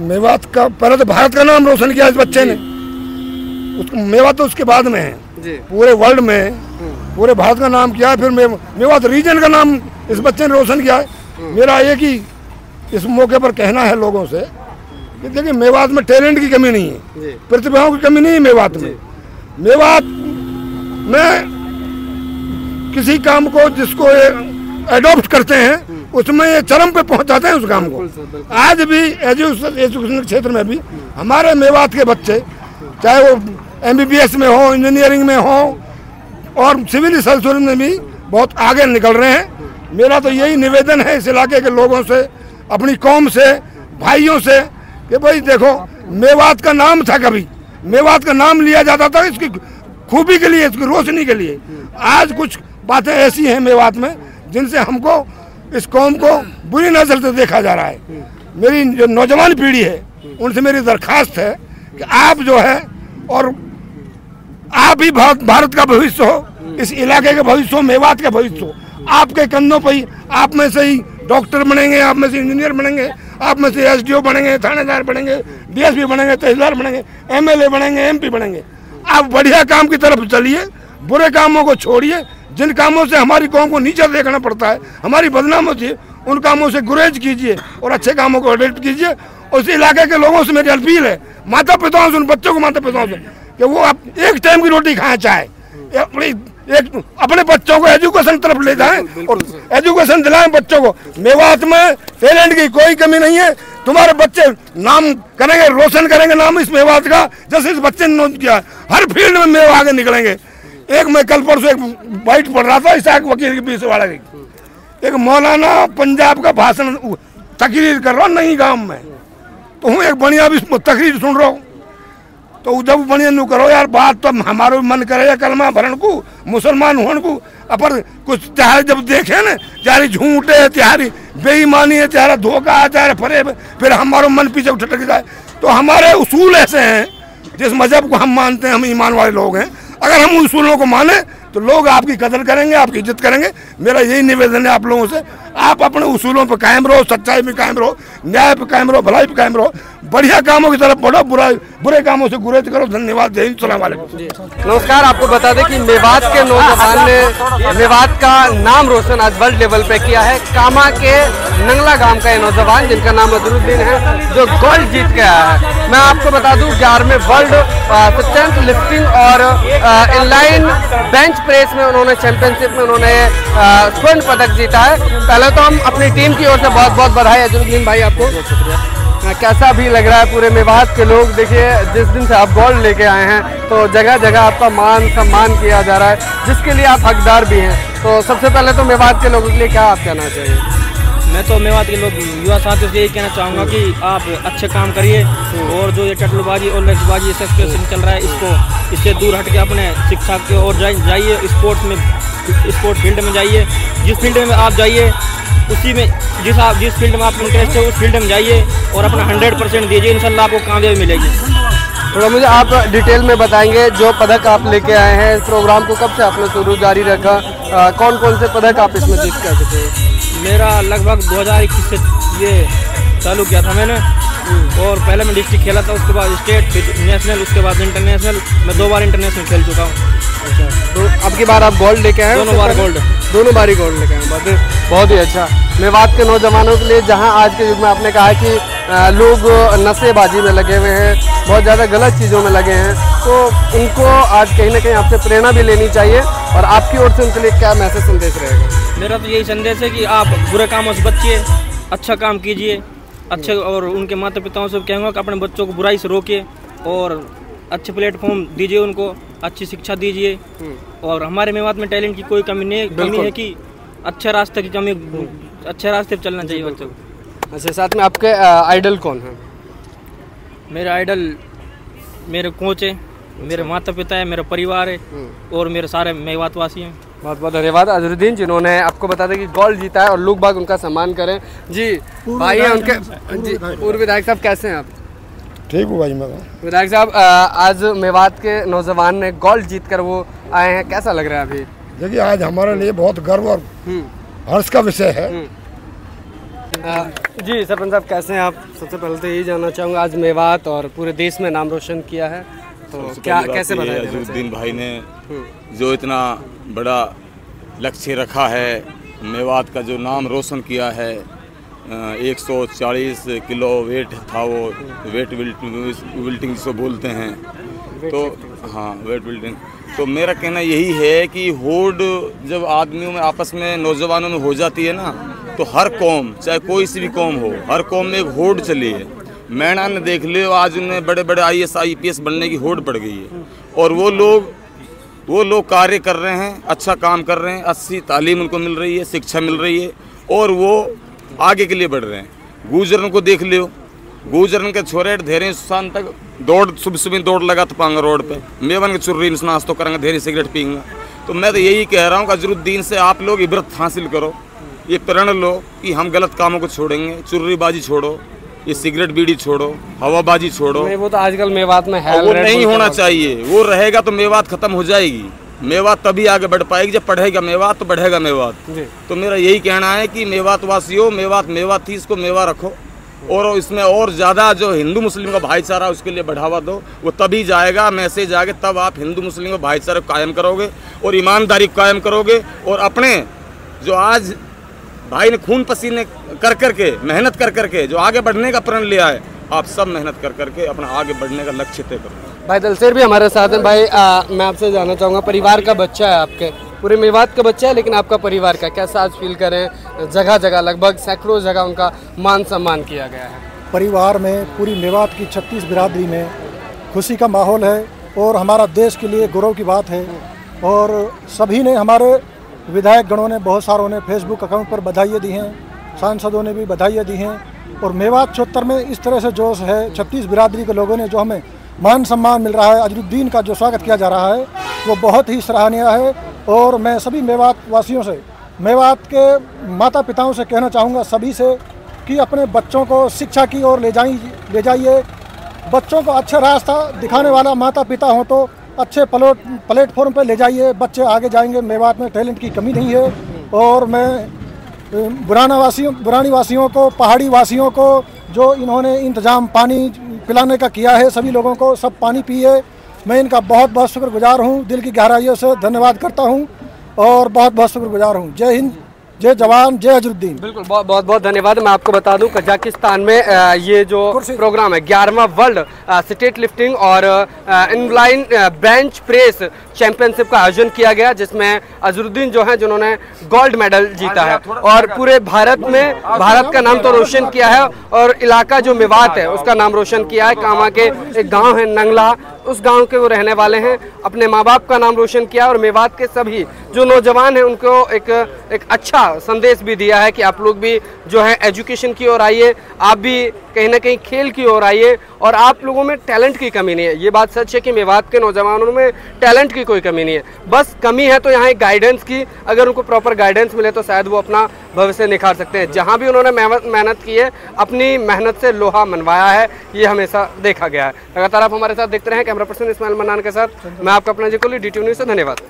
मेवात का पहले तो भारत का नाम रोशन किया इस बच्चे ने। उसको मेवात तो उसके बाद में है। पूरे वर्ल्ड में पूरे भारत का नाम किया है फिर मे, मेवात रीजन का नाम इस बच्चे ने रोशन किया है। मेरा एक ही इस मौके पर कहना है लोगों से कि देखिए मेवात में टैलेंट की कमी नहीं है। प्रतिभाओं की कमी नहीं है मेवात में। मेवात में किसी काम को जिसको एडॉप्ट करते हैं उसमें ये चरम पे पहुंचाते हैं उस काम को। आज भी एजुकेशन एजुकेशन क्षेत्र में भी हमारे मेवात के बच्चे चाहे वो एमबीबीएस में हो इंजीनियरिंग में हो और सिविल सर्जरी में भी बहुत आगे निकल रहे हैं। मेरा तो यही निवेदन है इस इलाके के लोगों से अपनी कौम से भाइयों से कि भाई देखो मेवात का नाम था कभी। मेवात का नाम लिया जाता था इसकी खूबी के लिए इसकी रोशनी के लिए। आज कुछ बातें ऐसी हैं मेवात में जिनसे हमको इस कौम को बुरी नज़र से देखा जा रहा है। मेरी जो नौजवान पीढ़ी है, उनसे मेरी दरखास्त है कि आप जो है और आप ही भारत का भविष्य हो, इस इलाके के भविष्य हो, मेवात का भविष्य हो। आपके कंधों पर ही आप में से ही डॉक्टर बनेंगे, आप में से इंजीनियर बनेंगे, आप में से एसडीओ बनेंगे, थानेदार बनेंगे, डीएसपी बनेंगे, तहसीलदार बनेंगे, एमएलए बनेंगे, एमपी बनेंगे। आप बढ़िया काम की तरफ़ चलिए, बुरे कामों को छोड़िए जिन कामों से हमारी कौम को नीचे देखना पड़ता है हमारी बदनाम होती है उन कामों से गुरेज कीजिए और अच्छे कामों को अडेप्ट कीजिए। उस इलाके के लोगों से मेरी अपील है माता पिताओं से उन बच्चों को माता पिताओं से कि वो आप एक टाइम की रोटी खाएँ चाहे। अपनी एक अपने बच्चों को एजुकेशन तरफ़ ले जाएँ और एजुकेशन दिलाएँ बच्चों को। मेवात में टैलेंट की कोई कमी नहीं है। तुम्हारे बच्चे नाम करेंगे रोशन करेंगे नाम इस मेवात का जैसे इस बच्चे ने नोट किया। हर फ़ील्ड में मेवा आगे निकलेंगे। एक मैं कल परसों एक बाइट पढ़ रहा था, इसाक वकील के बीस वाला एक। मौलाना पंजाब का भाषण तकरीर कर रहा हूँ नई गाँव में। तो हूँ एक बढ़िया भी तकरीर सुन रहा हूँ। तो जब बढ़िया नु करो यार, बात तो हमारो मन करे कलमा भरण को, मुसलमान होने को। अपर कुछ चाहे जब देखे ना चाहे झूठे है चाहे बेईमानी है चाहे धोखा है चाहे फरे फिर हमारो मन पीछे ठटक जाए। तो हमारे उसूल ऐसे हैं, जिस मज़हब को हम मानते हैं, हम ईमान वाले लोग हैं। अगर हम उसूलों को माने तो लोग आपकी कदर करेंगे, आपकी इज़्ज़त करेंगे। मेरा यही निवेदन है आप लोगों से। आप अपने उसूलों पर कायम रहो, सच्चाई पर कायम रहो, न्याय पर कायम रहो, भलाई पर कायम रहो। बढ़िया कामों की तरफ़ बढ़ो, बुरा बुरे कामों से गुरेज करो, धन्यवाद, जय सलाम नमस्कार, आपको बता दें कि मेवात के नौजवान ने मेवात का नाम रोशन आज वर्ल्ड लेवल पे किया है। कामा के नंगला गाँव का ये नौजवान, जिनका नाम अजरुद्दीन है, जो गोल्ड जीत आया है। मैं आपको बता दूँ, ग्यारहवें वर्ल्ड लिफ्टिंग और इनलाइन बेंच प्रेस में उन्होंने, चैंपियनशिप में उन्होंने स्वर्ण पदक जीता है। पहले तो हम अपनी टीम की ओर से बहुत बहुत बधाई अजरुद्दीन भाई, आपको। कैसा भी लग रहा है पूरे मेवात के लोग, देखिए, जिस दिन से आप गोल्ड लेके आए हैं तो जगह जगह आपका मान सम्मान किया जा रहा है, जिसके लिए आप हकदार भी हैं। तो सबसे पहले तो मेवात के लोगों के लिए क्या आप कहना चाहिए मैं तो मेवात के लोग, युवा साथियों से यही कहना चाहूँगा कि आप अच्छे काम करिए, और जो ये टटलबाजी और लड़बाजी सेक्सुअल चल रहा है, इसको, इससे दूर हट के अपने शिक्षा की और जाइ- जाइए, स्पोर्ट्स में स्पोर्ट फ़ील्ड में जाइए, जिस फ़ील्ड में आप जाइए, उसी में जिस आप जिस फ़ील्ड में आप इंटरेस्ट है उस फ़ील्ड में जाइए और अपना हंड्रेड परसेंट दीजिए इंशाल्लाह आपको कामयाबी मिलेगी। थोड़ा मुझे आप डिटेल में बताएँगे जो पदक आप लेके आए हैं इस प्रोग्राम को कब से आपने शुरू जारी रखा अ, कौन कौन से पदक आप इसमें जीत कर चुके हैं मेरा लगभग 2021 से ये चालू किया था मैंने। और पहले मैं डिस्ट्रिक्ट खेला था उसके बाद स्टेट फिर नेशनल उसके बाद इंटरनेशनल मैं दो बार इंटरनेशनल खेल चुका हूँ। तो अब की बार आप गोल्ड लेके आए हैं? दोनों बार गोल्ड। दोनों बार ही गोल्ड लेके आए हैं। बहुत बहुत ही अच्छा मेवात के नौजवानों के लिए जहाँ आज के युग में आपने कहा कि लोग नशेबाजी में लगे हुए हैं बहुत ज़्यादा गलत चीज़ों में लगे हैं तो उनको आज कहीं ना कहीं आपसे प्रेरणा भी लेनी चाहिए और आपकी ओर से उनके लिए क्या मैसेज संदेश रहेगा मेरा तो यही संदेश है कि आप बुरे कामों से बचिए अच्छा काम कीजिए अच्छे और उनके माता पिताओं से कहूँगा कि अपने बच्चों को बुराई से रोकिए और अच्छे प्लेटफॉर्म दीजिए उनको अच्छी शिक्षा दीजिए। और हमारे मेवात में टैलेंट की कोई कमी नहीं कमी है कि अच्छे रास्ते की कमी अच्छे रास्ते पर चलना चाहिए बच्चों को। अच्छा साथ में आपके आइडल कौन है? मेरे आइडल मेरे कोच है मेरे माता पिता है मेरा परिवार है और मेरे सारे मेवातवासी हैं। बहुत बहुत धन्यवाद अजरुद्दीन जिन्होंने आपको बता दें कि गोल्ड जीता है और लोग बाग उनका सम्मान करें। जी भाई हैं उनके जी पूर्व विधायक साहब कैसे हैं आप? ठीक हूँ भाई मैं विधायक साहब आज मेवात के नौजवान ने गोल्ड जीत कर वो आए हैं। कैसा लग रहा है अभी? देखिए आज हमारे लिए बहुत गर्व और हम्म, हर्ष का विषय है। जी सरपंच साहब कैसे हैं आप? सबसे पहले तो यही जानना चाहूँगा आज मेवात और पूरे देश में नाम रोशन किया है। तो क्या कैसे तो? अजरुद्दीन भाई ने जो इतना बड़ा लक्ष्य रखा है मेवात का जो नाम रोशन किया है एक सौ चालीस किलो वेट था वो वेट विल्टिंग जिसको बोलते हैं। तो हाँ वेट बिल्डिंग तो मेरा कहना यही है कि होड़ जब आदमियों में आपस में नौजवानों में हो जाती है ना तो हर कौम चाहे कोई सी भी कौम हो हर कौम में एक होड़ चली है। मैना ने देख लियो आज उनमें बड़े बड़े I S I P S बनने की होड़ पड़ गई है। और वो लोग वो लोग कार्य कर रहे हैं अच्छा काम कर रहे हैं अच्छी तालीम उनको मिल रही है शिक्षा मिल रही है और वो आगे के लिए बढ़ रहे हैं। गुजरन को देख लियो। गुजरन के छोरे धेरे शाम तक दौड़ सुबह सुबह दौड़ लगा पाऊँगा रोड पे। मेवन के चुर्री में नाश्तो करेंगे धेरे सिगरेट पीऊँगा। तो मैं तो यही कह रहा हूँ अजरुद्दीन से आप लोग इबरत हासिल करो। ये प्रण लो कि हम गलत कामों को छोड़ेंगे। चुर्रीबाजी छोड़ो ये सिगरेट बीड़ी छोड़ो हवाबाजी छोड़ो। वो तो आजकल मेवात में है वो नहीं होना चाहिए। वो रहेगा तो मेवात खत्म हो जाएगी। मेवात तभी आगे बढ़ पाएगी जब पढ़ेगा मेवात तो बढ़ेगा मेवात जी। तो मेरा यही कहना है कि मेवात वासियों मेवात मेवा थी इसको मेवा रखो और इसमें और ज़्यादा जो हिंदू मुस्लिम का भाईचारा उसके लिए बढ़ावा दो। वो तभी जाएगा मैसेज आगे तब आप हिंदू मुस्लिम का भाईचारा कायम करोगे और ईमानदारी कायम करोगे और अपने जो आज भाई ने खून पसीने कर कर के मेहनत कर कर के जो आगे बढ़ने का प्रण लिया है आप सब मेहनत कर कर के अपना आगे बढ़ने का लक्ष्य तय करो। भाई दलसेर भी हमारे साथ हैं। भाई आ, मैं आपसे जानना चाहूँगा परिवार का बच्चा है आपके। पूरे मेवात का बच्चा है लेकिन आपका परिवार का कैसा आज फील करें जगह जगह लगभग सैकड़ों जगह उनका मान सम्मान किया गया है। परिवार में पूरी मेवात की छत्तीस बिरादरी में खुशी का माहौल है और हमारा देश के लिए गौरव की बात है। और सभी ने हमारे विधायक गणों ने बहुत सारों ने फेसबुक अकाउंट पर बधाइयाँ दी हैं सांसदों ने भी बधाइयाँ दी हैं। और मेवात क्षेत्र में इस तरह से जोश है छत्तीस बिरादरी के लोगों ने जो हमें मान सम्मान मिल रहा है, अजरुद्दीन का जो स्वागत किया जा रहा है, वो बहुत ही सराहनीय है और मैं सभी मेवात वासियों से, मेवात के माता पिताओं से कहना चाहूँगा सभी से कि अपने बच्चों को शिक्षा की ओर ले जाई, ले जाइए। बच्चों को अच्छा रास्ता दिखाने वाला माता पिता हो तो अच्छे प्लेट, प्लेटफॉर्म पर ले जाइए, बच्चे आगे जाएँगे, मेवात में टैलेंट की कमी नहीं है। और मैं बुराना वासियों, बुरानी वासियों को, पहाड़ी वासियों को, जो इन्होंने इंतज़ाम पानी पिलाने का किया है, सभी लोगों को सब पानी पिए। मैं इनका बहुत बहुत शुक्रगुजार हूँ। दिल की गहराइयों से धन्यवाद करता हूँ और बहुत बहुत शुक्रगुजार हूँ। जय हिंद। जय जवान जय अजरुद्दीन बिल्कुल बहुत बहुत बहुत धन्यवाद। मैं आपको बता दूँ कजाकिस्तान में ये जो प्रोग्राम है ग्यारहवा वर्ल्ड स्टेट लिफ्टिंग और इनलाइन बेंच प्रेस चैंपियनशिप का आयोजन किया गया जिसमें अजरुद्दीन जो है जिन्होंने गोल्ड मेडल जीता है। और पूरे भारत में भारत का नाम तो रोशन किया है और इलाका जो मेवात है उसका नाम रोशन किया है। कामा के एक गाँव है नंगला उस गाँव के वो रहने वाले हैं। अपने माँ बाप का नाम रोशन किया और मेवात के सभी जो नौजवान हैं, उनको एक एक अच्छा संदेश भी दिया है कि आप लोग भी जो है एजुकेशन की ओर आइए, आप भी कहीं ना कहीं खेल की ओर आइए और आप लोगों में टैलेंट की कमी नहीं है। ये बात सच है कि मेवात के नौजवानों में टैलेंट की कोई कमी नहीं है। बस कमी है तो यहाँ एक गाइडेंस की, अगर उनको प्रॉपर गाइडेंस मिले तो शायद वो अपना भविष्य निखार सकते हैं। जहाँ भी उन्होंने मेहनत की है, अपनी मेहनत से लोहा मनवाया है, ये हमेशा देखा गया है। लगातार आप हमारे साथ देखते रहे। कैमरा पर्सन इस्माइल मनान के साथ। मैं आपका अपना जी को डी टी न्यूज़ से धन्यवाद।